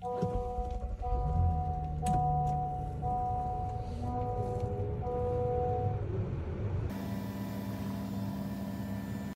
Bye.